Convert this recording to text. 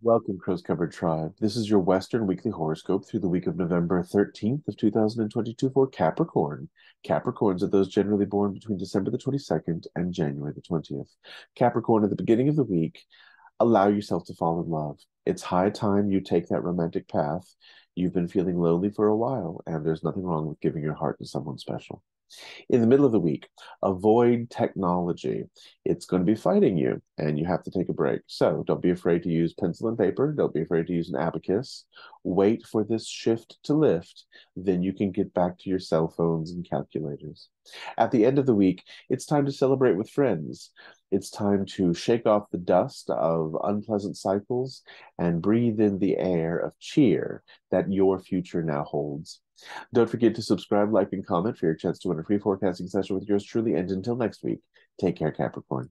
Welcome, Crows Cupboard Tribe. This is your Western weekly horoscope through the week of November 13th of 2022 for Capricorn. Capricorns are those generally born between December the 22nd and January the 20th. Capricorn, at the beginning of the week, allow yourself to fall in love. It's high time you take that romantic path. You've been feeling lonely for a while, and there's nothing wrong with giving your heart to someone special. In the middle of the week, avoid technology. It's going to be fighting you, and you have to take a break. So don't be afraid to use pencil and paper. Don't be afraid to use an abacus. Wait for this shift to lift. Then you can get back to your cell phones and calculators. At the end of the week, it's time to celebrate with friends. It's time to shake off the dust of unpleasant cycles and breathe in the air of cheer that your future now holds. Don't forget to subscribe, like, and comment for your chance to win a free forecasting session with yours truly. And until next week, take care, Capricorn.